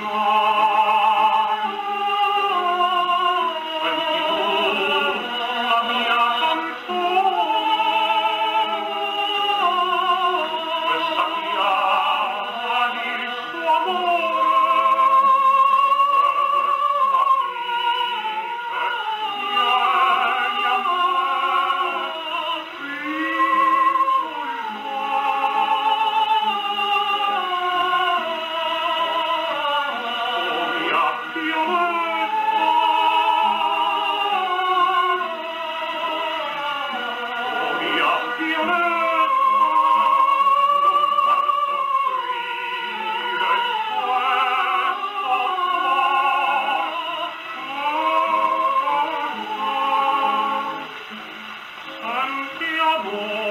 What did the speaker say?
Lord. Amor